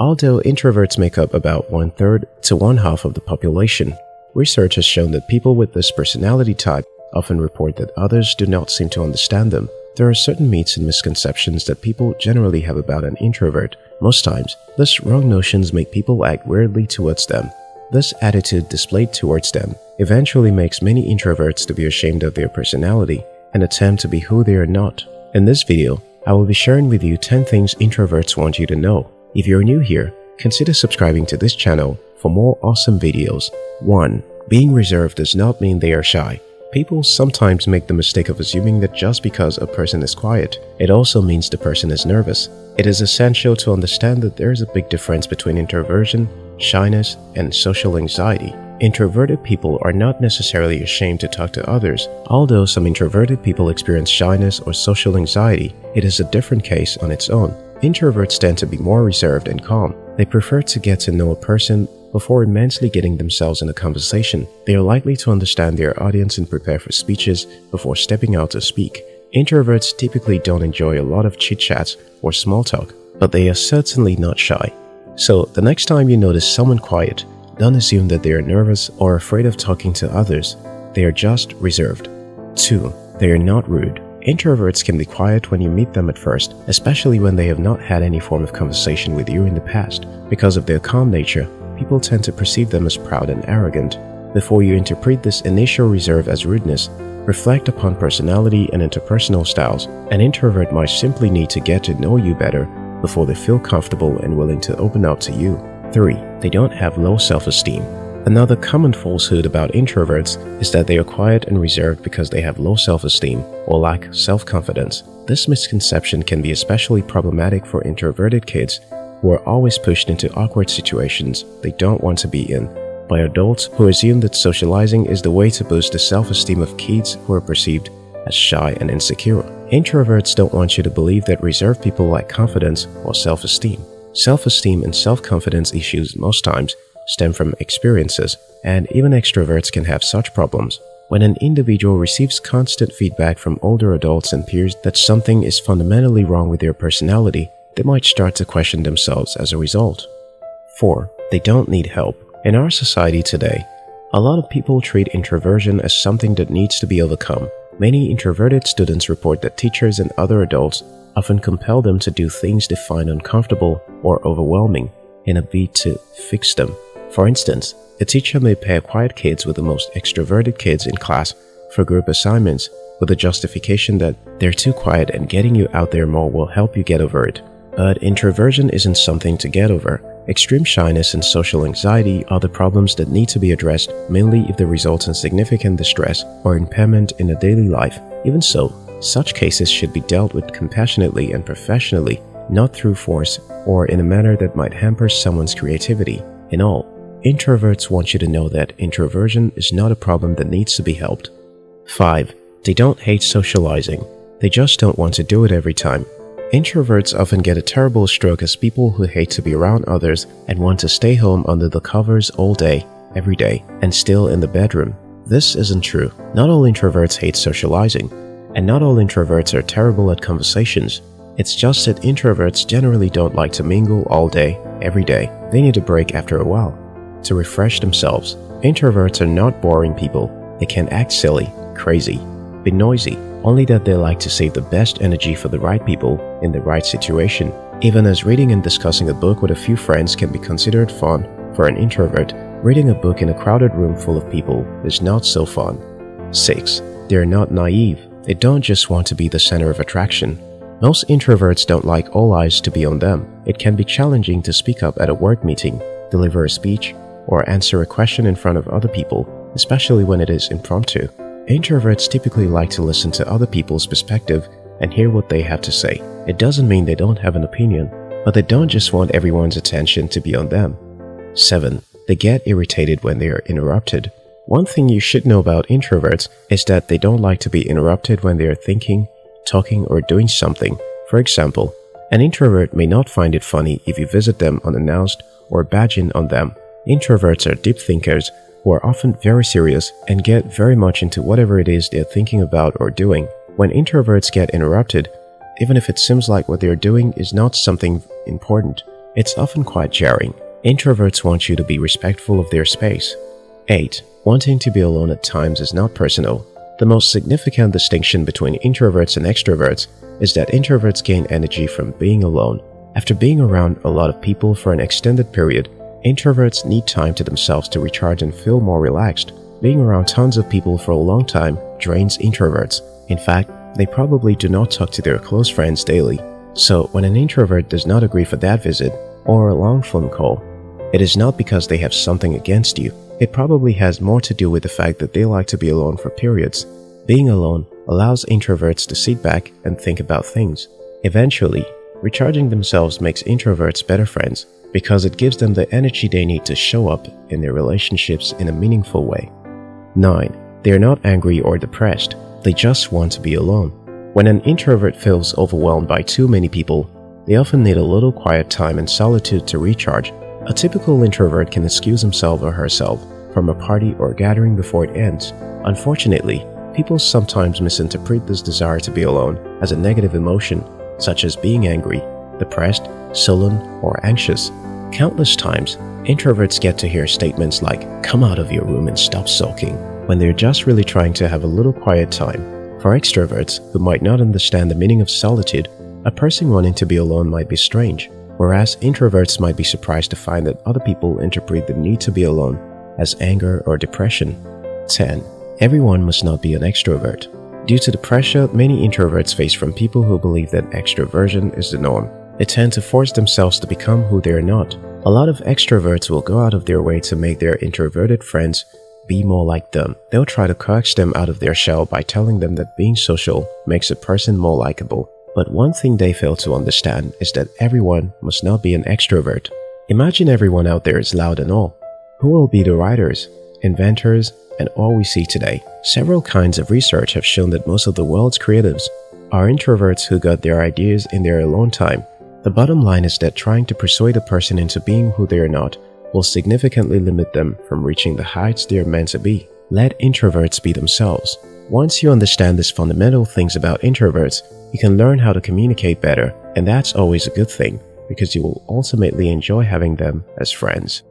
Although introverts make up about one third to one half of the population, research has shown that people with this personality type often report that others do not seem to understand them. There are certain myths and misconceptions that people generally have about an introvert. Most times, these wrong notions make people act weirdly towards them. This attitude displayed towards them eventually makes many introverts to be ashamed of their personality and attempt to be who they are not. In this video, I will be sharing with you 10 things introverts want you to know. If you're new here, consider subscribing to this channel for more awesome videos. 1. Being reserved does not mean they are shy. People sometimes make the mistake of assuming that just because a person is quiet, it also means the person is nervous. It is essential to understand that there is a big difference between introversion, shyness, and social anxiety. Introverted people are not necessarily ashamed to talk to others. Although some introverted people experience shyness or social anxiety, it is a different case on its own. Introverts tend to be more reserved and calm. They prefer to get to know a person before immensely getting themselves in a conversation, they are likely to understand their audience and prepare for speeches before stepping out to speak. Introverts typically don't enjoy a lot of chit chats or small talk, but they are certainly not shy. So, the next time you notice someone quiet, don't assume that they are nervous or afraid of talking to others. They are just reserved. 2. They are not rude. Introverts can be quiet when you meet them at first, especially when they have not had any form of conversation with you in the past. Because of their calm nature, people tend to perceive them as proud and arrogant. Before you interpret this initial reserve as rudeness, reflect upon personality and interpersonal styles. An introvert might simply need to get to know you better before they feel comfortable and willing to open up to you. 3. They don't have low self-esteem. Another common falsehood about introverts is that they are quiet and reserved because they have low self-esteem or lack self-confidence. This misconception can be especially problematic for introverted kids who are always pushed into awkward situations they don't want to be in by adults who assume that socializing is the way to boost the self-esteem of kids who are perceived as shy and insecure. Introverts don't want you to believe that reserved people lack confidence or self-esteem. Self-esteem and self-confidence issues most times stem from experiences, and even extroverts can have such problems. When an individual receives constant feedback from older adults and peers that something is fundamentally wrong with their personality, they might start to question themselves as a result. 4. They don't need help. In our society today, a lot of people treat introversion as something that needs to be overcome. Many introverted students report that teachers and other adults often compel them to do things they find uncomfortable or overwhelming in a bid to fix them. For instance, a teacher may pair quiet kids with the most extroverted kids in class for group assignments with the justification that they're too quiet and getting you out there more will help you get over it. But introversion isn't something to get over. Extreme shyness and social anxiety are the problems that need to be addressed mainly if they result in significant distress or impairment in a daily life. Even so, such cases should be dealt with compassionately and professionally, not through force or in a manner that might hamper someone's creativity. In all, introverts want you to know that introversion is not a problem that needs to be helped. 5. They don't hate socializing. They just don't want to do it every time. Introverts often get a terrible stroke as people who hate to be around others and want to stay home under the covers all day, every day, and still in the bedroom. This isn't true. Not all introverts hate socializing, and not all introverts are terrible at conversations. It's just that introverts generally don't like to mingle all day, every day. They need a break after a while to refresh themselves. Introverts are not boring people. They can act silly, crazy, be noisy, only that they like to save the best energy for the right people in the right situation. Even as reading and discussing a book with a few friends can be considered fun for an introvert, reading a book in a crowded room full of people is not so fun. 6. They are not naive. They don't just want to be the center of attraction. Most introverts don't like all eyes to be on them. It can be challenging to speak up at a work meeting, deliver a speech, or answer a question in front of other people, especially when it is impromptu. Introverts typically like to listen to other people's perspective and hear what they have to say. It doesn't mean they don't have an opinion, but they don't just want everyone's attention to be on them. 7. They get irritated when they are interrupted. One thing you should know about introverts is that they don't like to be interrupted when they are thinking, talking, or doing something. For example, an introvert may not find it funny if you visit them unannounced or badge in on them. Introverts are deep thinkers who are often very serious and get very much into whatever it is they're thinking about or doing. When introverts get interrupted, even if it seems like what they're doing is not something important, It's often quite jarring. Introverts want you to be respectful of their space. 8. Wanting to be alone at times is not personal. The most significant distinction between introverts and extroverts is that introverts gain energy from being alone. After being around a lot of people for an extended period, introverts need time to themselves to recharge and feel more relaxed. Being around tons of people for a long time drains introverts. In fact, they probably do not talk to their close friends daily. So when an introvert does not agree for that visit or a long phone call, it is not because they have something against you. It probably has more to do with the fact that they like to be alone for periods. Being alone allows introverts to sit back and think about things. Eventually, recharging themselves makes introverts better friends because it gives them the energy they need to show up in their relationships in a meaningful way. 9. They are not angry or depressed, they just want to be alone. When an introvert feels overwhelmed by too many people, they often need a little quiet time and solitude to recharge. A typical introvert can excuse himself or herself from a party or gathering before it ends. Unfortunately, people sometimes misinterpret this desire to be alone as a negative emotion, such as being angry, depressed, sullen, or anxious. Countless times, introverts get to hear statements like, come out of your room and stop sulking, when they're just really trying to have a little quiet time. For extroverts who might not understand the meaning of solitude, a person wanting to be alone might be strange, whereas introverts might be surprised to find that other people interpret the need to be alone as anger or depression. 10. Everyone must not be an extrovert. Due to the pressure many introverts face from people who believe that extroversion is the norm, they tend to force themselves to become who they are not. A lot of extroverts will go out of their way to make their introverted friends be more like them. They'll try to coax them out of their shell by telling them that being social makes a person more likable. But one thing they fail to understand is that everyone must not be an extrovert. Imagine everyone out there is loud and all. Who will be the writers, inventors, and all we see today? Several kinds of research have shown that most of the world's creatives are introverts who got their ideas in their alone time. The bottom line is that trying to persuade a person into being who they are not will significantly limit them from reaching the heights they are meant to be. Let introverts be themselves. Once you understand these fundamental things about introverts, you can learn how to communicate better, and that's always a good thing because you will ultimately enjoy having them as friends.